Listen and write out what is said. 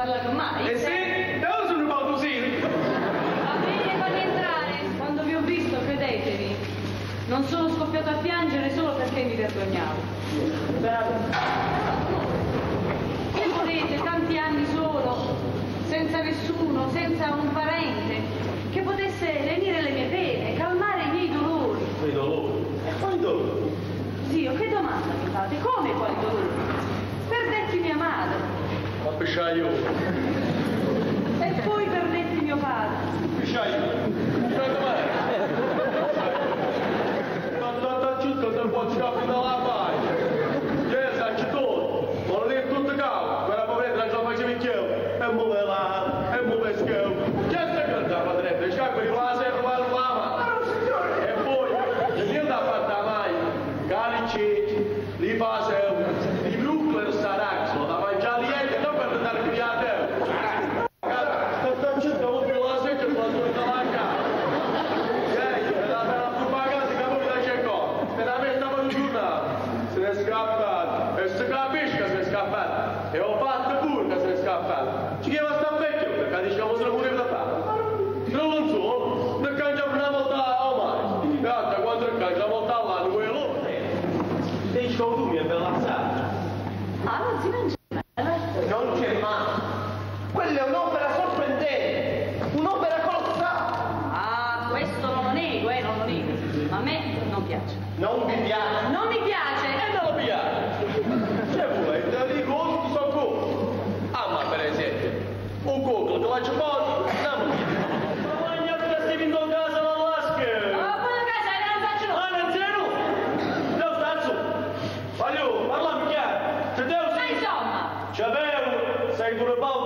parlato mai. E se? Dove sono fatto così? Va bene, fate entrare. Quando vi ho visto, credetevi, non sono scoppiato a piangere solo perché mi vergognavo. Che volete, tanti anni solo, senza nessuno, senza un parente, che potesse lenire le mie pene, calmare i miei dolori. Quei dolori. E quali dolori? Zio, che domanda mi fate? Come quali dolori? Perdetti mia madre Fechai o. E poi perdetti mio padre. Fechai o. Dar, dar, dar, ciutcă, să pot și până la bani. Iesa, ci tot. Ordim tu tăgau. Care apă vrei, dragi, să facem încheu. E mulă la, e mulesc eu. Ce să cântăm, drepte? Și E se capisce che se ne è scappato. E ho fatto pure che se ne è scappato. Ci chiama sta vecchio, perché diciamo se ne pure da fare. Non lo so, ne cangiamo una volta o mai. Guarda, quando ne cangiamo una volta all'anno, quello. Dici che tu mi è bella sala. Ah, non si mangia. Non c'è mai. Quella è un'opera sorprendente, nego, eh, non lo nego. Ma a me non piace. Non mi piace. Non mi piace! E non lo piace. Che vuoi? Te dico, gusti sono gusti. Ah, ma per esempio, un cucolo che faccio non mi piace. Ma voglio che stai vinto a casa all'Alaska. Ah, poi a casa non faccio no! Ah, non c'è nu. Devo stare su. Voglio, parlami chiaro. Se devo Ma sì. insomma! C'avevo, sei pure Paolo